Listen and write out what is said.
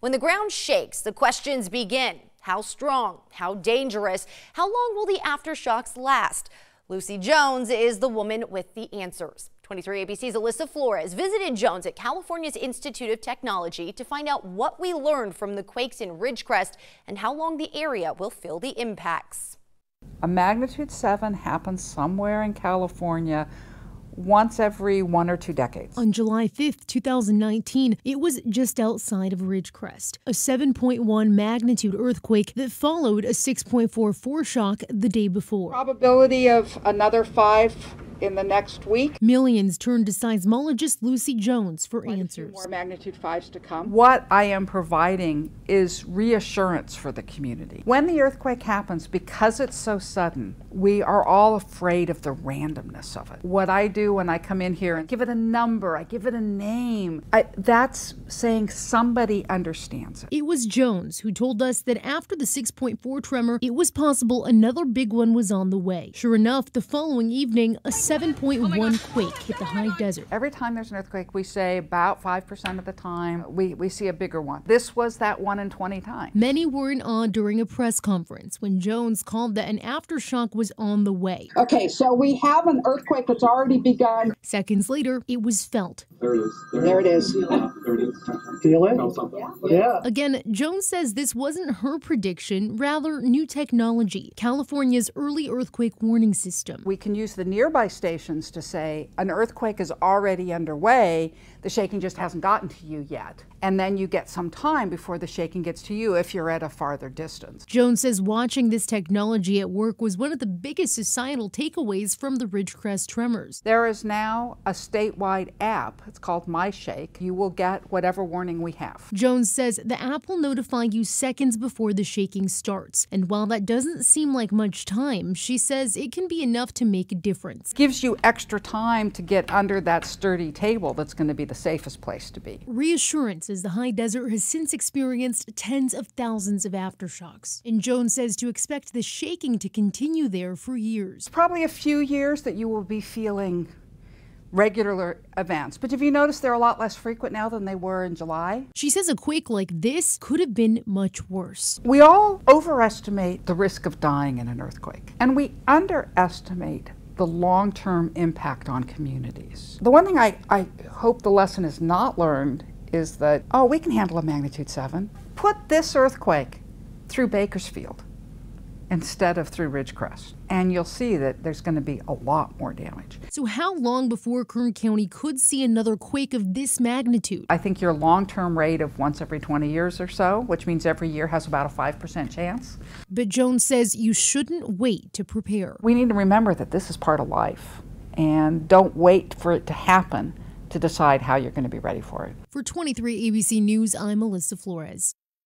When the ground shakes, the questions begin. How strong? How dangerous? How long will the aftershocks last? Lucy Jones is the woman with the answers. 23 ABC's Alyssa Flores visited Jones at California's Institute of Technology to find out what we learned from the quakes in Ridgecrest and how long the area will feel the impacts. A magnitude 7 happens somewhere in California once every one or two decades. On July 5th, 2019, it was just outside of Ridgecrest, a 7.1 magnitude earthquake that followed a 6.4 foreshock the day before. Probability of another five in the next week. Millions turned to seismologist Lucy Jones for Quite answers. more magnitude fives to come. What I am providing is reassurance for the community. When the earthquake happens, because it's so sudden, we are all afraid of the randomness of it. What I do when I come in here and give it a number, I give it a name, I, that's saying somebody understands it. It was Jones who told us that after the 6.4 tremor, it was possible another big one was on the way. Sure enough, the following evening, a 7.1 quake hit the high desert. Every time there's an earthquake, we say about 5% of the time we, we see a bigger one. This was that 1 in 20 times. Many were in awe during a press conference when Jones called that an aftershock was on the way. Okay, so we have an earthquake that's already begun. Seconds later, it was felt. There it is. There it is. There it is. Feel it? Felt something. Yeah. Again, Jones says this wasn't her prediction, rather, new technology, California's early earthquake warning system. We can use the nearby stations to say an earthquake is already underway, the shaking just hasn't gotten to you yet. And then you get some time before the shaking gets to you if you're at a farther distance. Jones says watching this technology at work was one of the biggest societal takeaways from the Ridgecrest tremors. There is now a statewide app. It's called MyShake. You will get whatever warning we have. Jones says the app will notify you seconds before the shaking starts. And while that doesn't seem like much time, she says it can be enough to make a difference. Gives you extra time to get under that sturdy table that's going to be the safest place to be. Reassurance as the high desert has since experienced tens of thousands of aftershocks. And Jones says to expect the shaking to continue there for years. Probably a few years that you will be feeling regular events. But have you noticed they're a lot less frequent now than they were in July? She says a quake like this could have been much worse. We all overestimate the risk of dying in an earthquake, and we underestimate the long term impact on communities. The one thing I, I hope the lesson is not learned is that, oh, we can handle a magnitude 7. Put this earthquake through Bakersfield instead of through Ridgecrest, and you'll see that there's going to be a lot more damage. So, how long before Kern County could see another quake of this magnitude? I think your long term rate of once every 20 years or so, which means every year has about a 5% chance. But Jones says you shouldn't wait to prepare. We need to remember that this is part of life, and don't wait for it to happen to decide how you're going to be ready for it. For 23 ABC News, I'm Melissa Flores.